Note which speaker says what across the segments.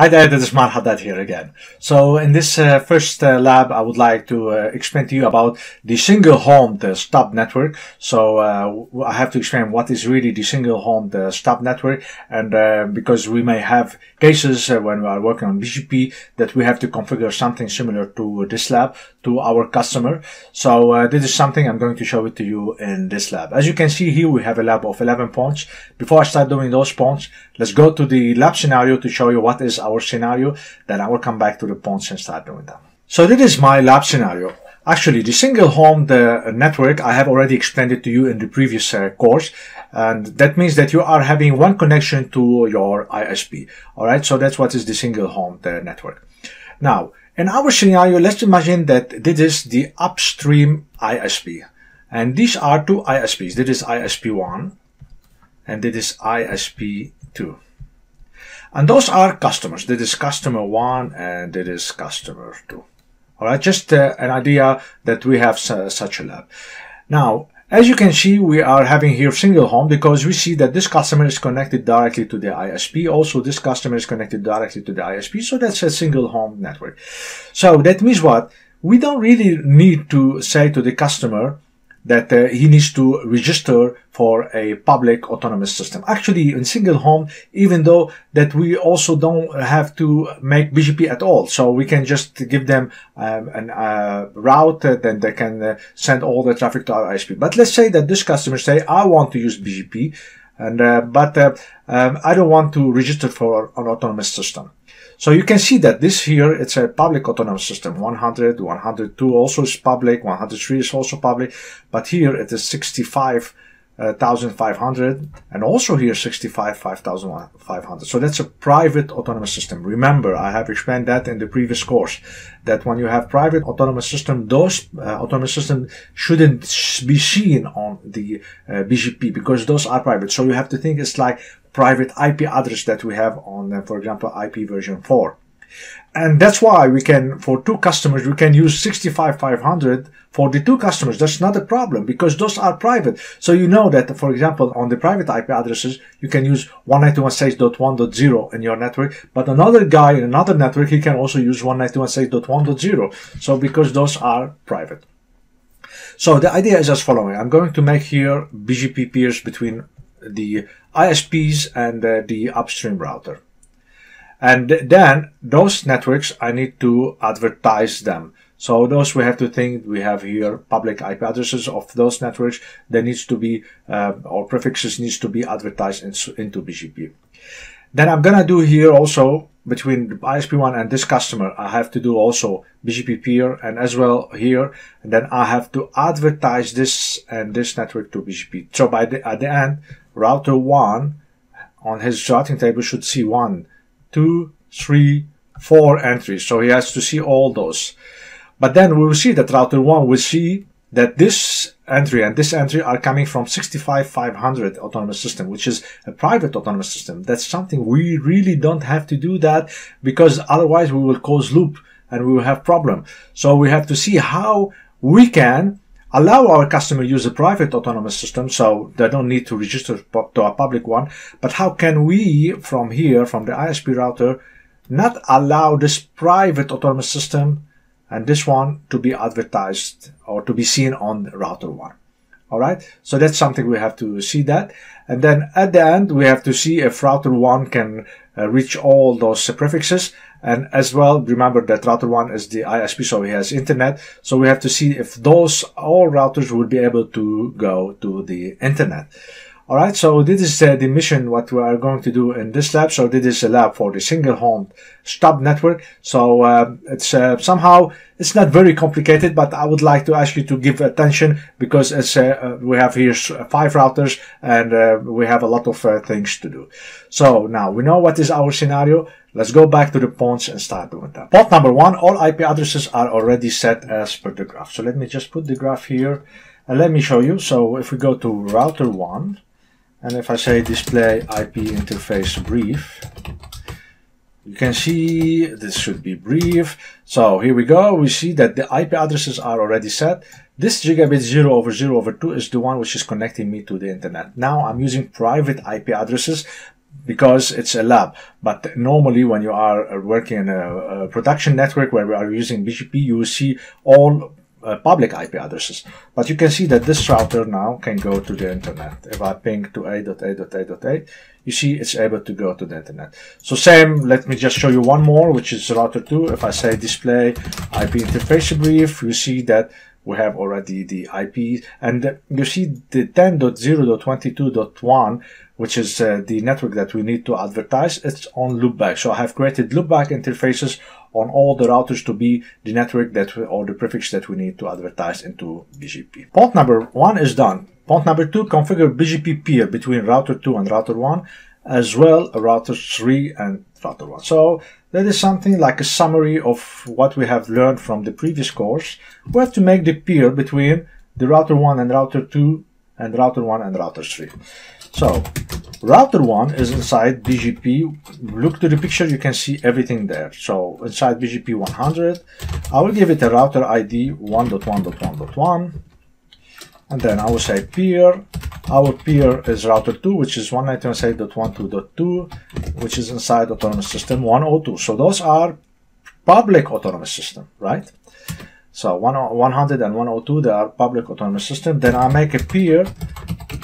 Speaker 1: Hi there, this is Maher Haddad here again. So in this uh, first uh, lab, I would like to uh, explain to you about the single homed uh, stub network. So uh, I have to explain what is really the single homed uh, stub network and because we may have cases when we are working on BGP that we have to configure something similar to this lab to our customer. So this is something I'm going to show it to you in this lab. As you can see here, we have a lab of 11 points. Before I start doing those points, let's go to the lab scenario to show you what is our scenario, then I will come back to the points and start doing that. So this is my lab scenario. Actually, the single home the network, I have already explained it to you in the previous uh, course. And that means that you are having one connection to your ISP. All right. So that's what is the single home the network. Now, in our scenario, let's imagine that this is the upstream ISP. And these are two ISPs. This is ISP1 and this is ISP2. And those are customers. This is customer one and this is customer two. All right, just uh, an idea that we have such a lab. Now, as you can see, we are having here single home because we see that this customer is connected directly to the ISP. Also, this customer is connected directly to the ISP. So that's a single home network. So that means what? We don't really need to say to the customer, that uh, he needs to register for a public autonomous system. Actually, in single home, even though that we also don't have to make BGP at all. So we can just give them um, an uh, route, uh, then they can uh, send all the traffic to our ISP. But let's say that this customer say, I want to use BGP, and uh, but uh, um, I don't want to register for an autonomous system. So you can see that this here, it's a public autonomous system. 100, 102 also is public, 103 is also public, but here it is 65 1,500 and also here 65 5,500. So that's a private autonomous system. Remember, I have explained that in the previous course that when you have private autonomous system, those uh, autonomous system shouldn't be seen on the uh, BGP because those are private. So you have to think it's like private IP address that we have on, uh, for example, IP version 4. And that's why we can, for two customers, we can use 65500 for the two customers. That's not a problem because those are private. So you know that, for example, on the private IP addresses, you can use 192.168.1.0 in your network, but another guy in another network, he can also use 192.168.1.0. So because those are private. So the idea is as following. I'm going to make here BGP peers between the ISPs and uh, the upstream router. And then those networks, I need to advertise them. So those we have to think, we have here public IP addresses of those networks. There needs to be, uh, or prefixes needs to be advertised in, into BGP. Then I'm gonna do here also between ISP1 and this customer, I have to do also BGP peer and as well here. And then I have to advertise this and this network to BGP. So by the, at the end, router one on his routing table should see one two, three, four entries. So he has to see all those. But then we will see that router 1 will see that this entry and this entry are coming from 65500 autonomous system, which is a private autonomous system. That's something we really don't have to do that because otherwise we will cause loop and we will have problem. So we have to see how we can allow our customer use a private autonomous system so they don't need to register to a public one. But how can we from here, from the ISP router, not allow this private autonomous system and this one to be advertised or to be seen on router one. All right. So that's something we have to see that. And then at the end, we have to see if router one can uh, reach all those prefixes. And as well, remember that router one is the ISP, so he has internet. So we have to see if those all routers will be able to go to the internet. All right, so this is uh, the mission what we are going to do in this lab. So this is a lab for the single home stub network. So uh, it's uh, somehow it's not very complicated, but I would like to ask you to give attention because it's uh, uh, we have here five routers and uh, we have a lot of things to do. So now we know what is our scenario. Let's go back to the points and start doing that. Port number one, all IP addresses are already set as per the graph. So let me just put the graph here and let me show you. So if we go to router one, and if I say display IP interface brief, you can see this should be brief. So here we go. We see that the IP addresses are already set. This gigabit 0 over 0 over 2 is the one which is connecting me to the internet. Now I'm using private IP addresses because it's a lab. But normally when you are working in a, a production network where we are using BGP, you see all uh, public IP addresses. But you can see that this router now can go to the internet. If I ping to 8.8.8.8, you see it's able to go to the internet. So same, let me just show you one more, which is router 2. If I say display IP interface brief, you see that we have already the IP and you see the 10.0.22.1 which is uh, the network that we need to advertise it's on loopback so I have created loopback interfaces on all the routers to be the network that we, or the prefix that we need to advertise into BGP. Port number one is done. Port number two, configure BGP peer between router 2 and router 1 as well router 3 and router 1. So that is something like a summary of what we have learned from the previous course. We have to make the peer between the router 1 and router 2 and router 1 and router 3. So router 1 is inside BGP. Look to the picture, you can see everything there. So inside BGP 100, I will give it a router ID 1.1.1.1 and then I will say peer. Our peer is router 2, which is 192.168.1.2.2, which is inside autonomous system 102. So those are public autonomous system, right? So 100 and 102, they are public autonomous system. Then I make a peer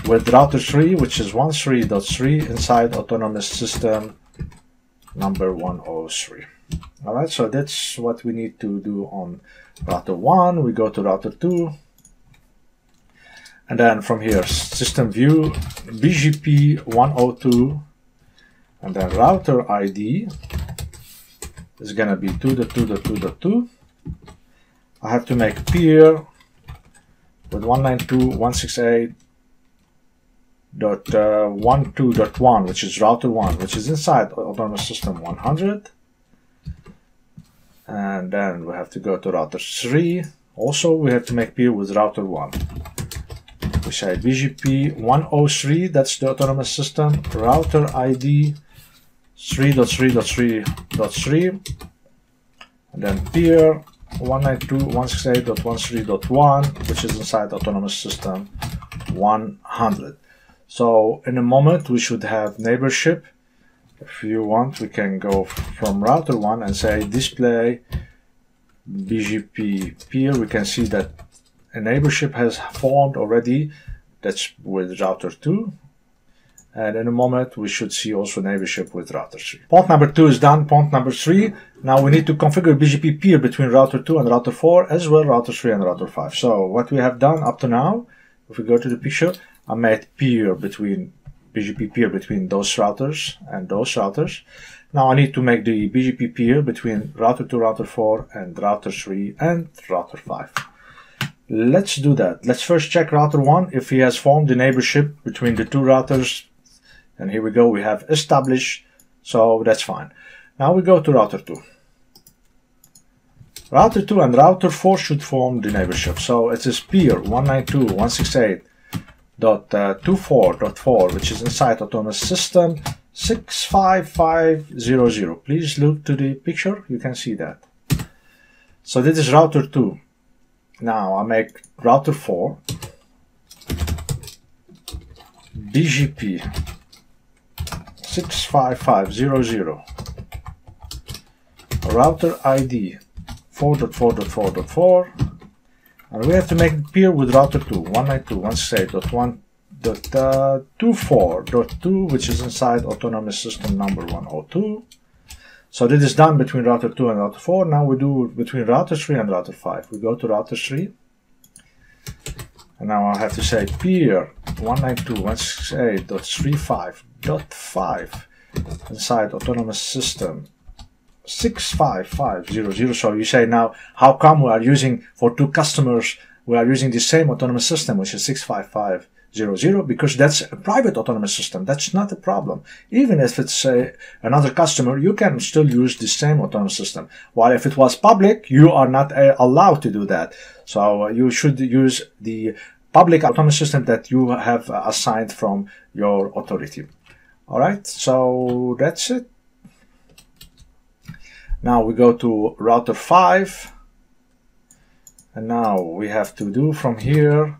Speaker 1: with router 3, which is 13.3 inside autonomous system number 103. All right, so that's what we need to do on router 1. We go to router 2 and then from here, system view, BGP 102, and then router ID is going to be 2.2.2.2. I have to make peer with 192.168.12.1, uh, which is router 1, which is inside autonomous system 100. And then we have to go to router 3. Also, we have to make peer with router 1 we say BGP 103, that's the autonomous system, router ID 3.3.3.3, and then peer 192.168.13.1, which is inside autonomous system 100. So in a moment we should have neighborship. If you want, we can go from router 1 and say display BGP peer. We can see that a neighborship has formed already. That's with router 2. And in a moment, we should see also neighborship with router 3. Port number 2 is done. Port number 3. Now we need to configure BGP peer between router 2 and router 4, as well router 3 and router 5. So what we have done up to now, if we go to the picture, I made peer between BGP peer between those routers and those routers. Now I need to make the BGP peer between router 2, router 4, and router 3 and router 5. Let's do that. Let's first check router 1 if he has formed the neighborship between the two routers. And here we go, we have established, so that's fine. Now we go to router 2. Router 2 and router 4 should form the neighborship. So it is peer 192.168.24.4, uh, which is inside autonomous system 65500. Please look to the picture, you can see that. So this is router 2. Now I make router 4 BGP 65500 router ID 4.4.4.4 and we have to make it peer with router 2 192.168.1.24.2 uh, which is inside autonomous system number 102 so this is done between router 2 and router 4. Now we do between router 3 and router 5. We go to router 3. And now I have to say peer 192.168.35.5 inside autonomous system 65500. So you say now, how come we are using for two customers, we are using the same autonomous system, which is 655 zero zero because that's a private autonomous system. That's not a problem. Even if it's a, another customer, you can still use the same autonomous system. While if it was public, you are not uh, allowed to do that. So uh, you should use the public autonomous system that you have uh, assigned from your authority. All right. So that's it. Now we go to router 5. And now we have to do from here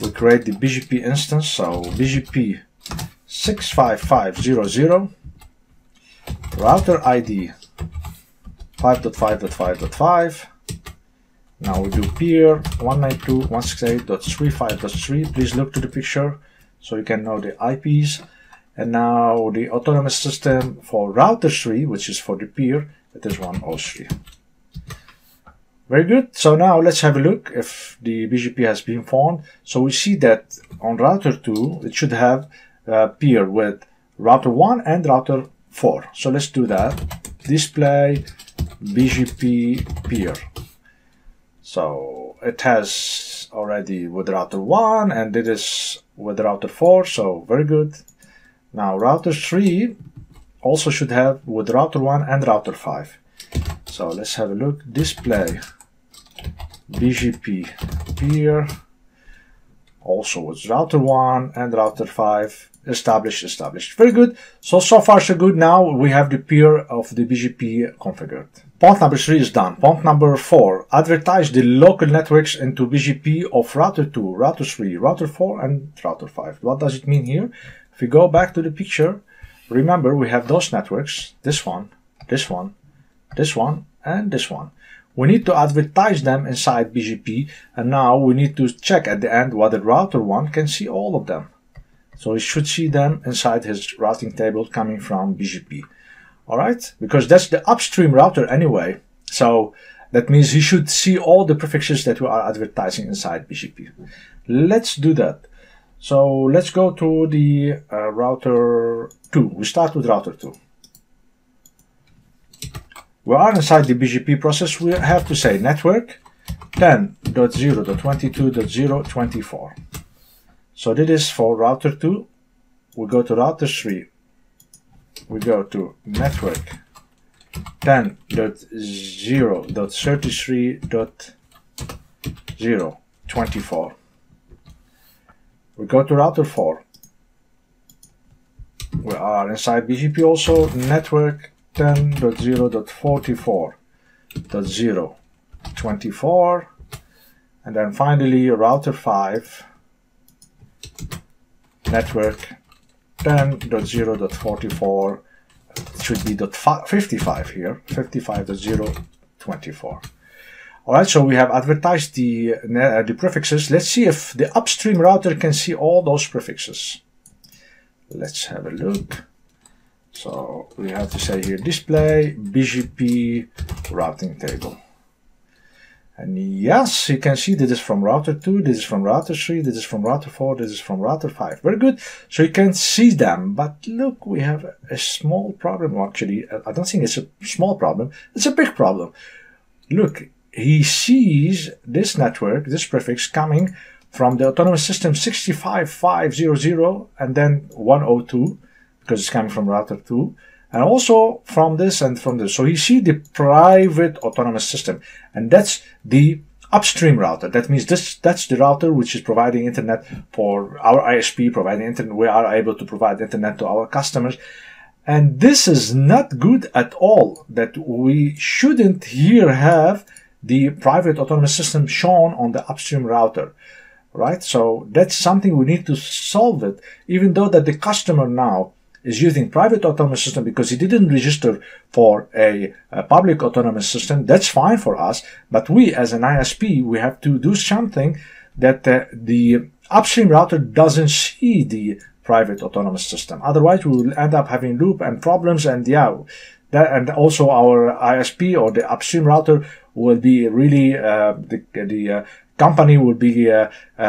Speaker 1: we create the BGP instance. So BGP 65500 router ID 5.5.5.5 now we do peer 192.168.35.3 please look to the picture so you can know the IPs and now the autonomous system for router 3 which is for the peer it is 103 very good. So now let's have a look if the BGP has been formed so we see that on router 2 it should have a peer with router 1 and router 4 so let's do that. Display BGP peer. So it has already with router 1 and it is with router 4, so very good. Now router 3 also should have with router 1 and router 5. So let's have a look. Display BGP peer also with router 1 and router 5 established established. Very good. So so far so good. Now we have the peer of the bgp configured. Point number three is done. Point number four. Advertise the local networks into bgp of router 2 router 3 router 4 and router 5 what does it mean here if we go back to the picture remember we have those networks this one this one this one and this one we need to advertise them inside BGP and now we need to check at the end whether router 1 can see all of them. So he should see them inside his routing table coming from BGP. Alright, because that's the upstream router anyway. So that means he should see all the prefixes that we are advertising inside BGP. Let's do that. So let's go to the uh, router 2. We start with router 2. We are inside the BGP process. We have to say network 10.0.22.0.24. So this is for router 2. We go to router 3. We go to network 10.0.33.0.24. We go to router 4. We are inside BGP also, network 10.0.44.0.24 and then finally router 5 network 10.0.44 should be dot 55 here 55.0.24 all right so we have advertised the uh, the prefixes let's see if the upstream router can see all those prefixes let's have a look so we have to say here display BGP routing table and yes, you can see this is from router 2, this is from router 3, this is from router 4, this is from router 5. Very good. So you can see them. But look, we have a small problem actually. I don't think it's a small problem. It's a big problem. Look, he sees this network, this prefix coming from the autonomous system 65500 and then 102 because it's coming from router 2 and also from this and from this. So he see the private autonomous system, and that's the upstream router. That means this that's the router which is providing internet for our ISP, providing internet. We are able to provide internet to our customers. And this is not good at all that we shouldn't here have the private autonomous system shown on the upstream router right so that's something we need to solve it even though that the customer now is using private autonomous system because he didn't register for a, a, public autonomous system, that's fine for us. But we as an ISP, we have to do something that uh, the upstream router doesn't see the private autonomous system. Otherwise, we will end up having loop and problems and yeah, that, and also our ISP or the upstream router will be really, uh, the, the uh, company will be uh,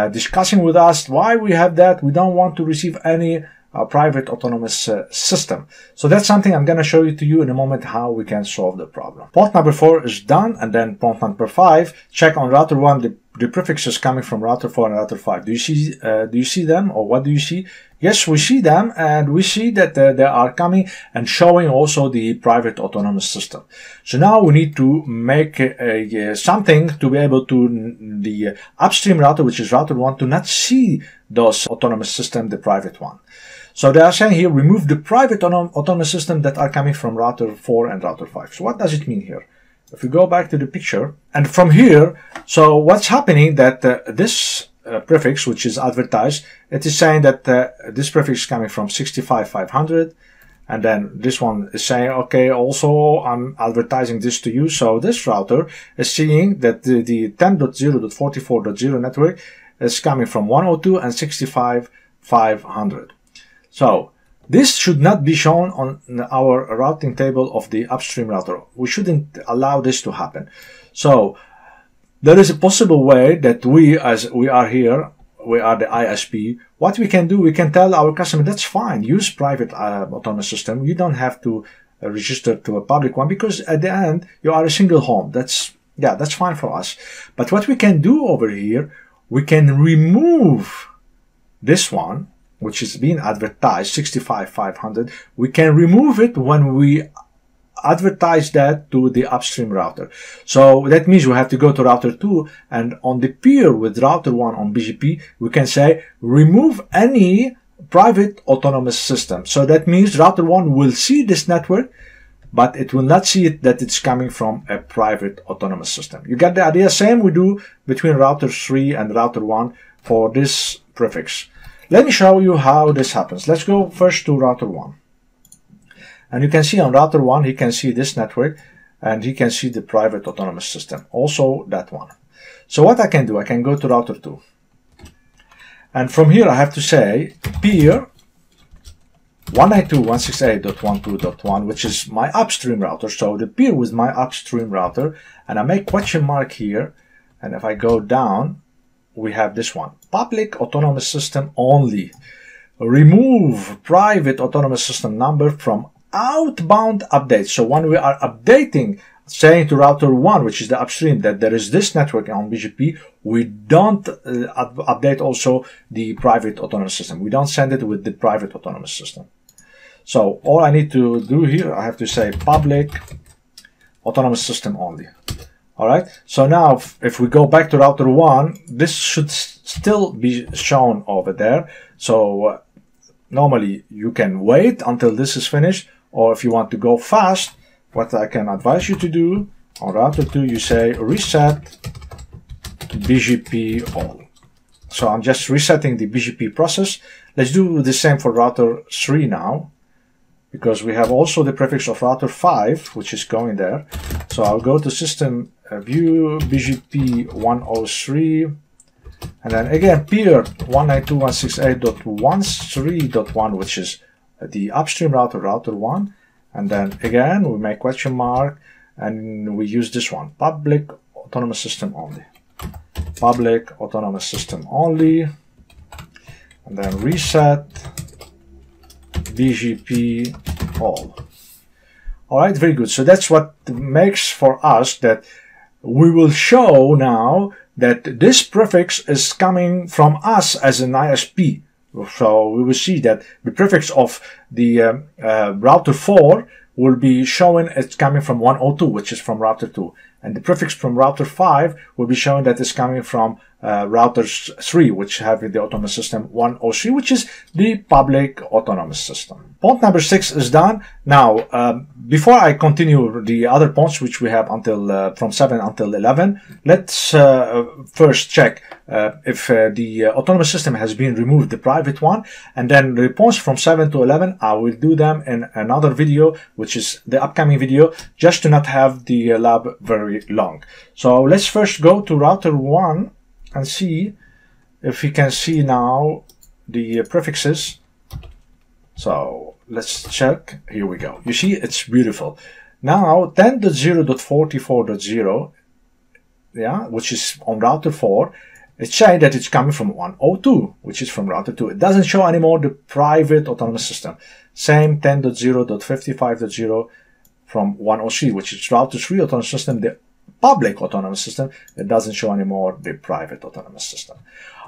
Speaker 1: discussing with us why we have that. We don't want to receive any a private autonomous uh, system. So that's something I'm going to show you to you in a moment how we can solve the problem. Port number four is done and then port number five, check on router one the, the prefixes coming from router four and router five. Do you see, uh, do you see them or what do you see? Yes, we see them and we see that uh, they are coming and showing also the private autonomous system. So now we need to make something to be able to the upstream router, which is router one, to not see those autonomous system, the private one. So they are saying here, remove the private autonomous system that are coming from router 4 and router 5. So what does it mean here? If we go back to the picture, and from here, so what's happening that uh, this uh, prefix, which is advertised, it is saying that uh, this prefix is coming from 65500. And then this one is saying, okay, also I'm advertising this to you. So this router is seeing that the, the 10.0.44.0 network is coming from 102 and 65500. So this should not be shown on our routing table of the upstream router. We shouldn't allow this to happen. So there is a possible way that we, as we are here, we are the ISP. What we can do, we can tell our customer, that's fine, use private uh, autonomous system. You don't have to uh, register to a public one because at the end, you are a single home. That's, yeah, that's fine for us. But what we can do over here, we can remove this one, which is being advertised 65500. We can remove it when we advertise that to the upstream router. So that means we have to go to router 2 and on the peer with router 1 on BGP, we can say remove any private autonomous system. So that means router 1 will see this network, but it will not see it that it's coming from a private autonomous system. You get the idea? Same we do between router 3 and router 1 for this prefix. Let me show you how this happens. Let's go first to router 1. And you can see on router 1, he can see this network and he can see the private autonomous system. Also that one. So what I can do, I can go to router 2. And from here I have to say peer 192.168.12.1, which is my upstream router. So the peer with my upstream router. And I make question mark here. And if I go down, we have this one. Public autonomous system only. Remove private autonomous system number from outbound updates. So when we are updating, saying to router one, which is the upstream, that there is this network on BGP, we don't uh, update also the private autonomous system. We don't send it with the private autonomous system. So all I need to do here, I have to say public autonomous system only. All right. So now if, we go back to router one, this should still be shown over there. So uh, normally you can wait until this is finished or if you want to go fast, what I can advise you to do on router 2, you say reset BGP all. So I'm just resetting the BGP process. Let's do the same for router 3 now, because we have also the prefix of router 5, which is going there. So I'll go to system view BGP 103, and then again peer 192.168.13.1, which is the upstream router, router 1, and then again we make question mark and we use this one, public autonomous system only. Public autonomous system only, and then reset BGP all. All right, very good. So that's what makes for us that we will show now that this prefix is coming from us as an ISP. So we will see that the prefix of the um, uh, router 4 will be showing it's coming from 102, which is from router 2. And the prefix from router 5 will be showing that it's coming from uh, routers 3, which have the autonomous system 103, which is the public autonomous system. Point number 6 is done. Now, um, before I continue the other points, which we have until uh, from 7 until 11, let's uh, first check uh, if uh, the uh, autonomous system has been removed, the private one, and then the points from 7 to 11, I will do them in another video, which is the upcoming video, just to not have the lab very long. So let's first go to router 1 and see if we can see now the prefixes. So let's check. Here we go. You see, it's beautiful. Now 10.0.44.0, yeah, which is on router 4, it's saying that it's coming from 102, which is from router 2. It doesn't show anymore the private autonomous system. Same 10.0.55.0 from 103, which is router 3 autonomous system. The public autonomous system. It doesn't show anymore the private autonomous system.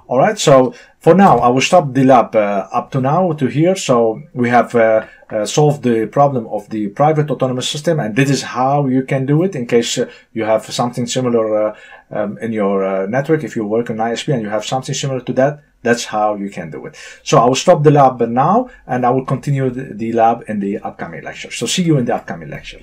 Speaker 1: All right, so for now, I will stop the lab uh, up to now to here. So we have uh, uh, solved the problem of the private autonomous system, and this is how you can do it in case uh, you have something similar uh, um, in your uh, network. If you work on ISP and you have something similar to that, that's how you can do it. So I will stop the lab now, and I will continue the, the lab in the upcoming lecture. So see you in the upcoming lecture.